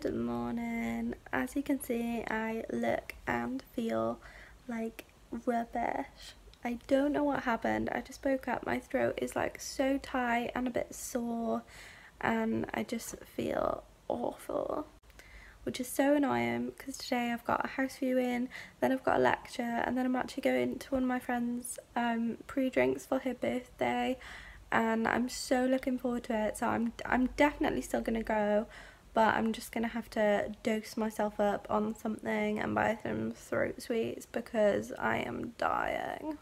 Good morning. As you can see, I look and feel like rubbish. I don't know what happened. I just woke up. My throat is like so tight and a bit sore, and I just feel awful, which is so annoying because today I've got a house viewing, then I've got a lecture, and then I'm actually going to one of my friends' um, pre drinks for her birthday. And I'm so looking forward to it. So I'm I'm definitely still gonna go but I'm just gonna have to dose myself up on something and buy some throat sweets because I am dying.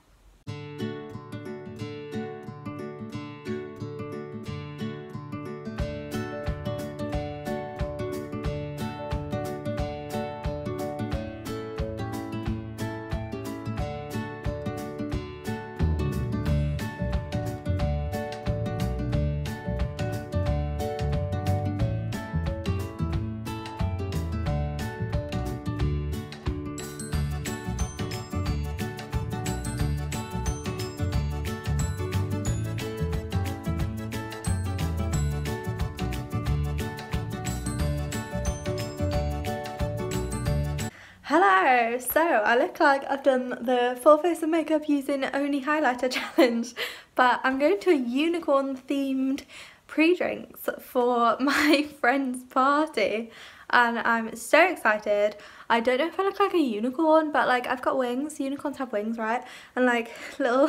Hello! So I look like I've done the full face of makeup using only highlighter challenge but I'm going to a unicorn themed pre-drinks for my friend's party and I'm so excited. I don't know if I look like a unicorn but like I've got wings, unicorns have wings right? And like little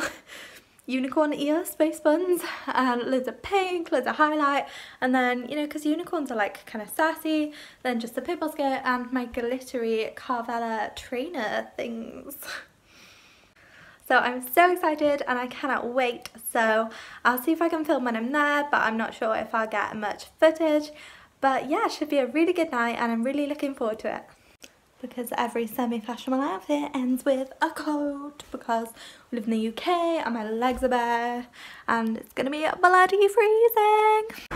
unicorn ear space buns and loads of pink, loads of highlight and then you know because unicorns are like kind of sassy then just the purple skirt and my glittery Carvela trainer things. So I'm so excited and I cannot wait. So I'll see if I can film when I'm there but I'm not sure if I'll get much footage. But yeah it should be a really good night and I'm really looking forward to it because every semi-fashionable outfit ends with a coat because we live in the UK and my legs are bare and it's gonna be bloody freezing.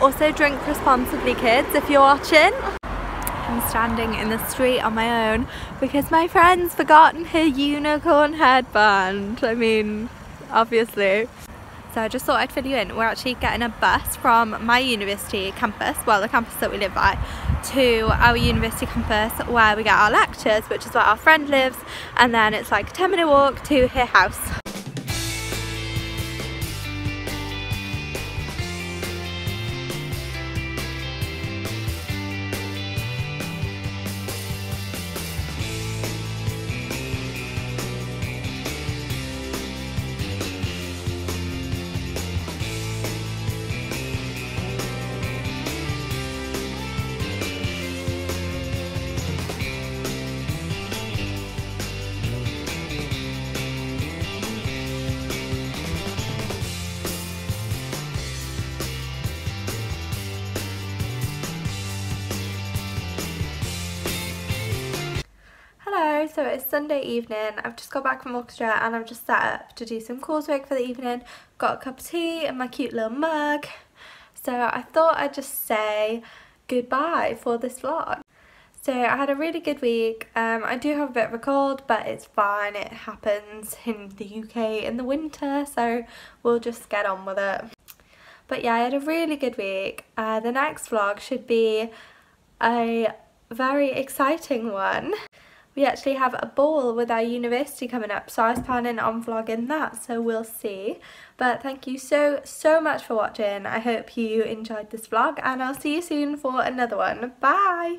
Also drink responsibly kids if you're watching. I'm standing in the street on my own because my friend's forgotten her unicorn headband. I mean, obviously. So I just thought I'd fill you in. We're actually getting a bus from my university campus, well the campus that we live by, to our university campus where we get our lectures, which is where our friend lives, and then it's like a 10 minute walk to her house. So it's Sunday evening. I've just got back from orchestra and I've just sat up to do some coursework for the evening. Got a cup of tea and my cute little mug. So I thought I'd just say goodbye for this vlog. So I had a really good week. Um, I do have a bit of a cold, but it's fine. It happens in the UK in the winter, so we'll just get on with it. But yeah, I had a really good week. Uh, the next vlog should be a very exciting one we actually have a ball with our university coming up so I was planning on vlogging that so we'll see. But thank you so so much for watching. I hope you enjoyed this vlog and I'll see you soon for another one. Bye